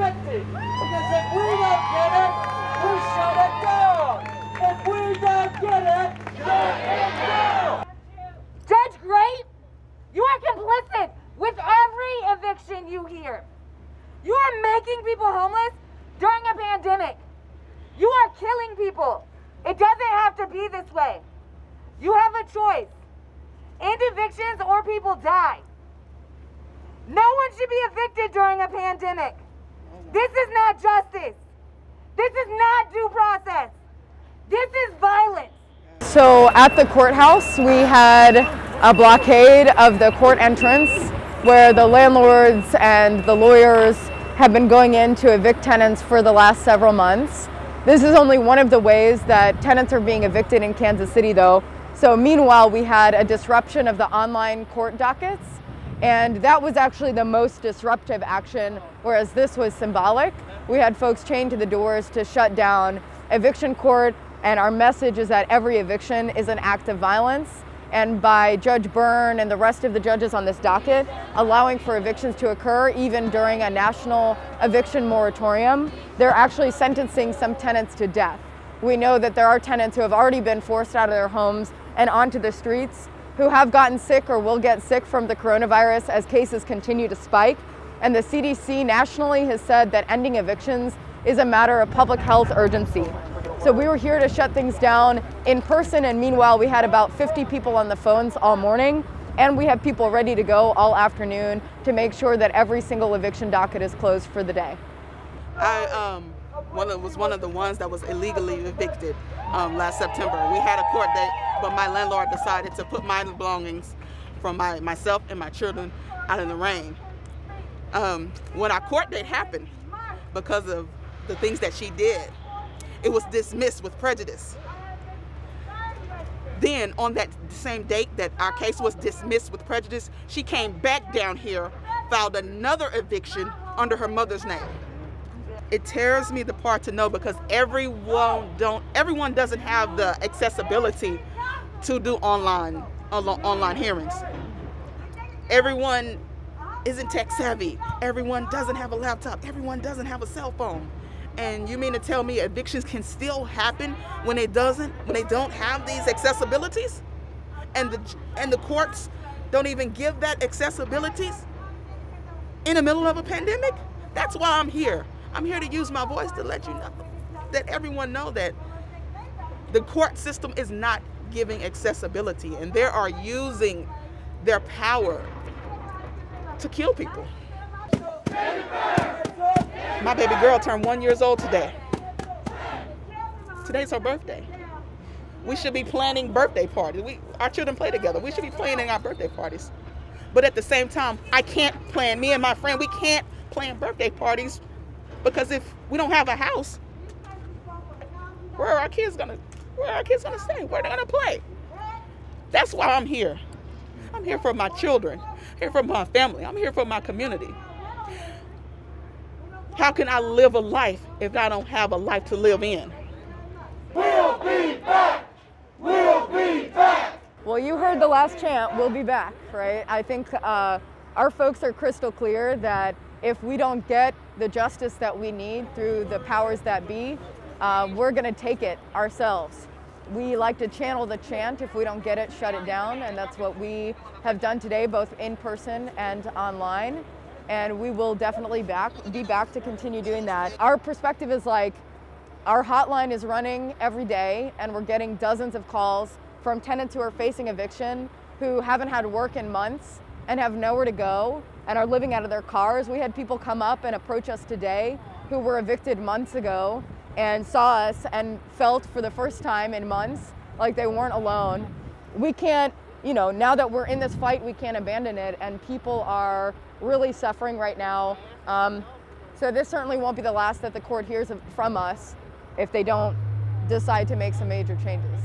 justice. Because if we don't get it, we shut it down. If we don't get it, shut it down. Judge Great, you are complicit with every eviction you hear. You are making people homeless during a pandemic. You are killing people. It doesn't have to be this way. You have a choice. End evictions or people die. No one should be evicted during a pandemic. This is not justice. This is not due process. This is violence. So at the courthouse, we had a blockade of the court entrance where the landlords and the lawyers have been going in to evict tenants for the last several months. This is only one of the ways that tenants are being evicted in Kansas City though. So meanwhile, we had a disruption of the online court dockets and that was actually the most disruptive action, whereas this was symbolic. We had folks chained to the doors to shut down eviction court and our message is that every eviction is an act of violence and by Judge Byrne and the rest of the judges on this docket allowing for evictions to occur even during a national eviction moratorium, they're actually sentencing some tenants to death. We know that there are tenants who have already been forced out of their homes and onto the streets who have gotten sick or will get sick from the coronavirus as cases continue to spike. And the CDC nationally has said that ending evictions is a matter of public health urgency. So we were here to shut things down in person and meanwhile we had about 50 people on the phones all morning and we have people ready to go all afternoon to make sure that every single eviction docket is closed for the day. I um, one of, was one of the ones that was illegally evicted um, last September. We had a court date, but my landlord decided to put my belongings from my, myself and my children out in the rain. Um, when our court date happened, because of the things that she did, it was dismissed with prejudice. Then on that same date that our case was dismissed with prejudice, she came back down here, filed another eviction under her mother's name. It tears me apart to know because everyone don't everyone doesn't have the accessibility to do online online hearings. Everyone isn't tech savvy. Everyone doesn't have a laptop. Everyone doesn't have a cell phone. And you mean to tell me evictions can still happen when it doesn't, when they don't have these accessibilities? And the and the courts don't even give that accessibilities in the middle of a pandemic? That's why I'm here. I'm here to use my voice to let you know that everyone know that the court system is not giving accessibility and they are using their power to kill people. My baby girl turned one years old today. Today's her birthday. We should be planning birthday parties. We, our children play together. We should be planning our birthday parties. But at the same time, I can't plan, me and my friend, we can't plan birthday parties because if we don't have a house, where are our kids gonna, where are our kids gonna stay? Where are they gonna play? That's why I'm here. I'm here for my children, here for my family. I'm here for my community. How can I live a life if I don't have a life to live in? We'll be back! We'll be back! Well, you heard the last chant, we'll be back, right? I think uh, our folks are crystal clear that if we don't get the justice that we need through the powers that be, uh, we're going to take it ourselves. We like to channel the chant. If we don't get it, shut it down. And that's what we have done today, both in person and online and we will definitely back be back to continue doing that. Our perspective is like our hotline is running every day and we're getting dozens of calls from tenants who are facing eviction who haven't had work in months and have nowhere to go and are living out of their cars. We had people come up and approach us today who were evicted months ago and saw us and felt for the first time in months like they weren't alone. We can't, you know, now that we're in this fight, we can't abandon it and people are really suffering right now. Um, so this certainly won't be the last that the court hears from us if they don't decide to make some major changes.